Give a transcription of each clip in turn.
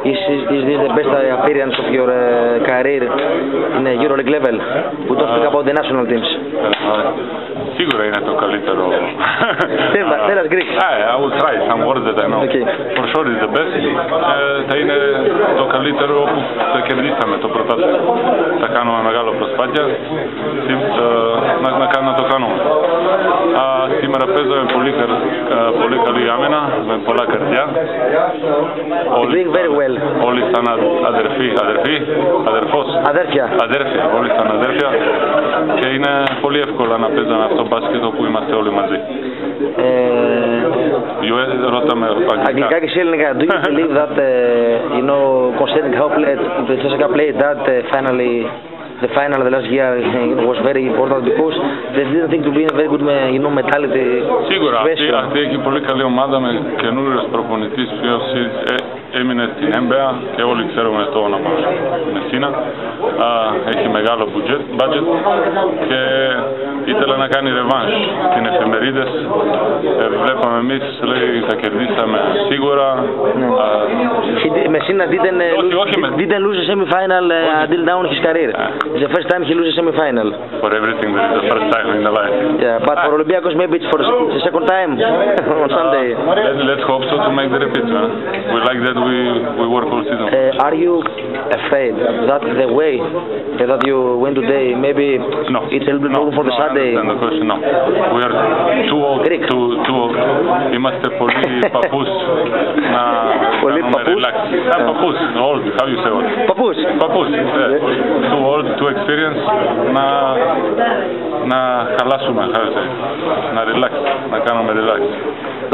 Is, is, is this the best appearance of your uh, career in a EuroLeague level? We don't speak about the national teams. Σίγουρα είναι το καλύτερο. Tell us- tell us Greek. Yeah, I will try some words that I know. Okay. For sure is the best. Ε, θα είναι το καλύτερο που θα κερδίσαμε το πρωτάθλημα. Θα κάνουμε μεγάλο προσπάθεια Σι- ε, να, να, κα- να το κάνουμε. Α, σήμερα παίζαμε πολύ, καλ- ε, πολύ καλή άμενα, με πολλά καρδιά. You're doing very well. Όλοι σαν α- αδερφοί, αδερφοί, αδερφός. Αδέρφια. Αδέρφια, όλοι σαν αδέρφια και είναι πολύ εύκολο να παίζαμε αυτό μπάσκετ όπου είμαστε όλοι μαζί. Uh, Ιωέ, ρώταμε Αγγλικά αγγλικά. και σε ελληνικά. Do you believe that, uh, you know, considering how played, the Τσέσσακα played that uh, finally, the final of the last year uh, was very important because they didn't think to be in a very good, uh, you know, mentality Σίγουρα αυτή, situation. αυτή έχει πολύ καλή ομάδα με καινούριος προπονητής ποιος ε, έμεινε στην έμπαια και όλοι ξέρουμε το όνομα Μεσίνα. Α, έχει μεγάλο budget, budget και ήθελε να κάνει ρεβάνш στην εφημερίδες. Ε, βλέπαμε εμείς, λέει, θα κερδίσαμε σίγουρα. Α, He did, Messina didn't, uh, Όχι, lose, όχι, με- didn't lose a semi-final uh, until now in his career. It's the first time he loses a semi-final. for everything there is the first time in the life. Yeah, but for Olympiacos maybe it's for the second time on Sunday. Let, let's hope so to make the repeat. Huh? We like that we, we work all season. Uh, are you afraid that the way that you went today, maybe No. it's a little bit no, problem for the no, I Sunday? understand the question. No. We are too old. Greek. Too, too old. Είμαστε πολύ παππούς να Πολύ κάνουμε παππούς. relax. Ah, παππούς. Old. How you say old? Παππούς. Παππούς. Yeah. Too old, too experienced. Να, να χαλάσουμε. How you say? Να relax. Να κάνουμε relax.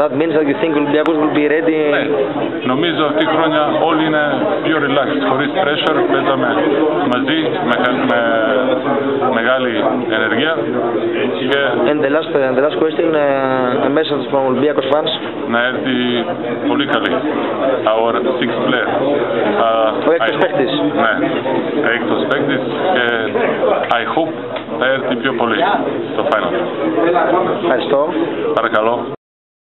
That means that you think Olympiacos will be ready. Ναι. Νομίζω αυτή η χρόνια όλοι είναι πιο relaxed, χωρίς pressure, παίζαμε μαζί με, με μεγάλη ενεργεία και And the last, uh, the last question, uh, a message from Olympiacos fans. να έρθει πολύ καλή. Our six player. Uh, Ο έκτος παίκτης. Ναι, έκτος παίκτης και I hope θα έρθει πιο πολύ στο final. Ευχαριστώ. Παρακαλώ.